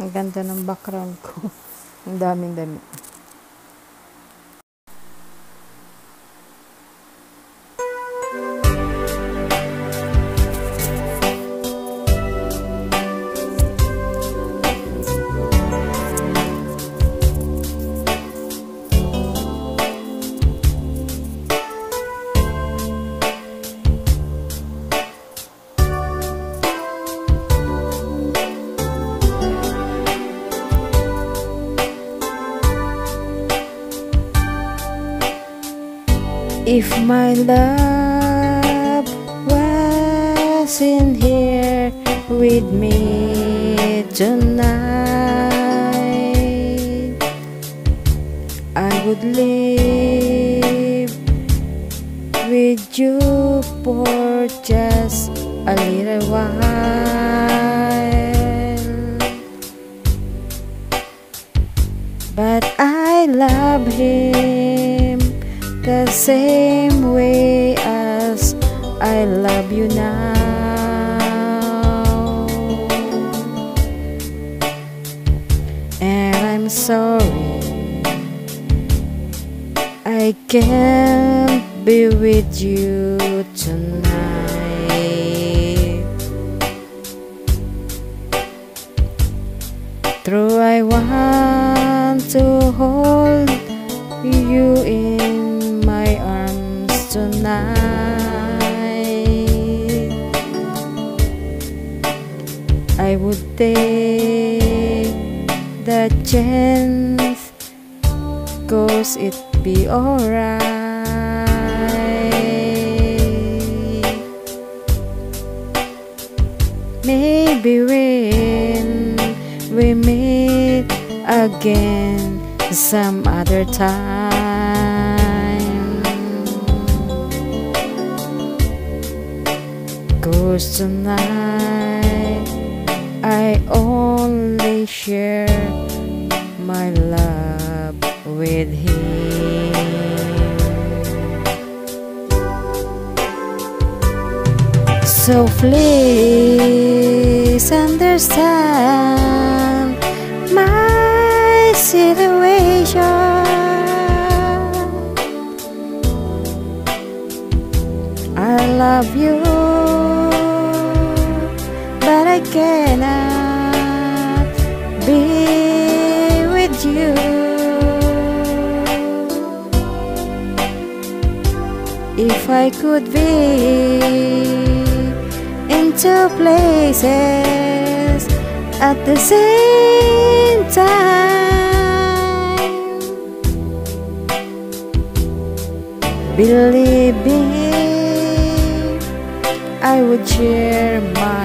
Ang ganda ng background ko. Ang daming dami. If my love was in here with me tonight, I would live with you for just a little while. Same way as I love you now. And I'm sorry I can't be with you tonight. True, I want to hold you in tonight. I would take the chance, cause it be alright. Maybe when we meet again some other time. Cause tonight I only share my love with him. So please understand my situation. I love you, If I could be in two places at the same time, believe me, I would share my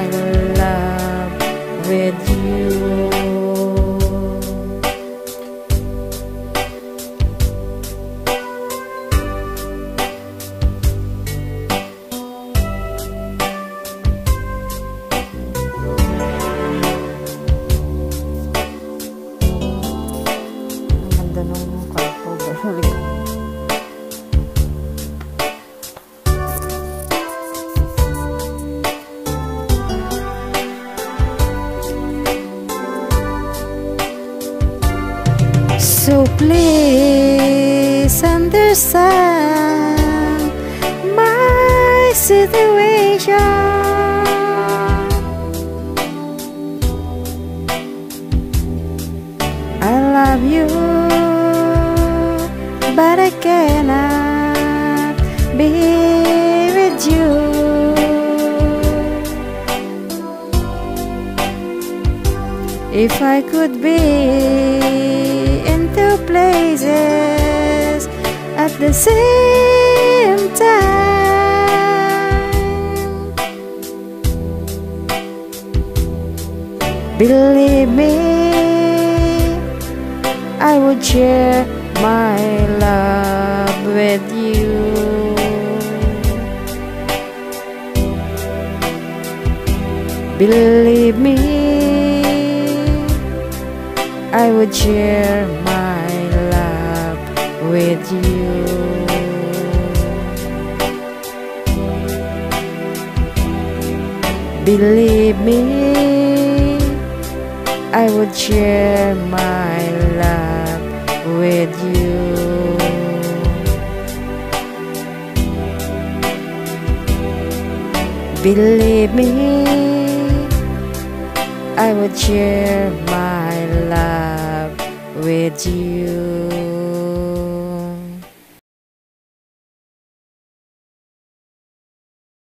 So please understand my situation. I love you, but I cannot be with you. If I could be two places at the same time, believe me, I would share my love with you. Believe me, I would share my with you. Believe me, I would share my love with you. Believe me, I would share my love with you.